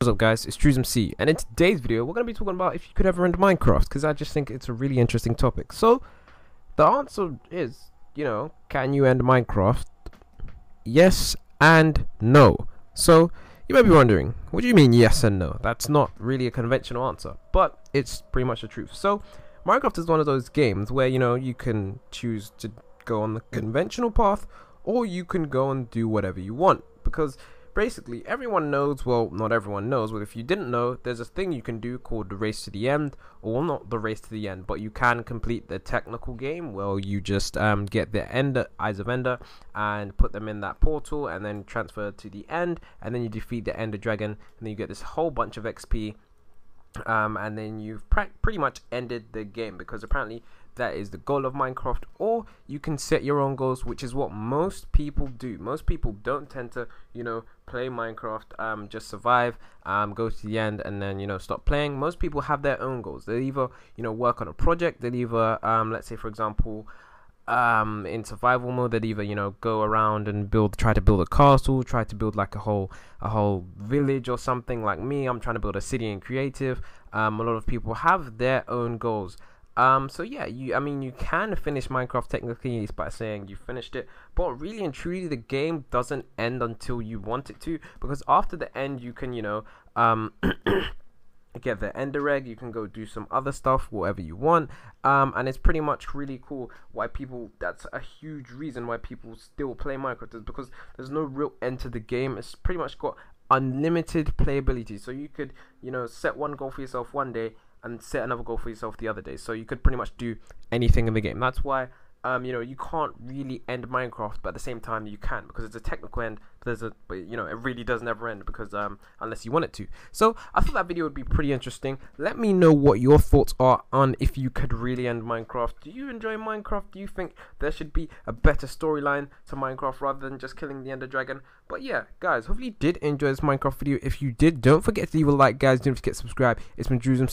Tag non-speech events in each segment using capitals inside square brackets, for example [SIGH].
What's up guys, it's Drewsmc and in today's video we're going to be talking about if you could ever end Minecraft because I just think it's a really interesting topic. So the answer is, you know, can you end Minecraft? Yes and no. So you might be wondering, what do you mean yes and no? That's not really a conventional answer, but it's pretty much the truth. So Minecraft is one of those games where, you know, you can choose to go on the conventional path or you can go and do whatever you want because basically everyone knows well not everyone knows but if you didn't know there's a thing you can do called the race to the end. Or not the race to the end but you can complete the technical game well you just um, get the ender eyes of ender and put them in that portal and then transfer to the end. And then you defeat the ender dragon and then you get this whole bunch of xp um, and then you've pretty much ended the game because apparently that is the goal of Minecraft, or you can set your own goals, which is what most people do. Most people don't tend to, you know, play Minecraft, um, just survive, um, go to the end, and then you know stop playing. Most people have their own goals. They either you know work on a project. They either, um, let's say for example. Um, in survival mode, they'd either you know go around and build, try to build a castle, try to build like a whole a whole village or something. Like me, I'm trying to build a city in creative. Um, a lot of people have their own goals. Um, so yeah, you I mean you can finish Minecraft technically by saying you finished it, but really and truly the game doesn't end until you want it to because after the end you can you know um [CLEARS THROAT] get the ender egg you can go do some other stuff whatever you want um and it's pretty much really cool why people that's a huge reason why people still play minecraft is because there's no real end to the game it's pretty much got unlimited playability so you could you know set one goal for yourself one day and set another goal for yourself the other day. So you could pretty much do anything in the game. That's why um, you know, you can't really end Minecraft, but at the same time you can because it's a technical end. There's a, you know, it really does never end because um, unless you want it to. So I thought that video would be pretty interesting. Let me know what your thoughts are on if you could really end Minecraft. Do you enjoy Minecraft? Do you think there should be a better storyline to Minecraft rather than just killing the Ender Dragon? But yeah, guys, hopefully you did enjoy this Minecraft video. If you did, don't forget to leave a like, guys. Don't forget to subscribe. It's been Drewsum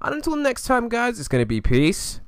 and until next time, guys, it's gonna be peace.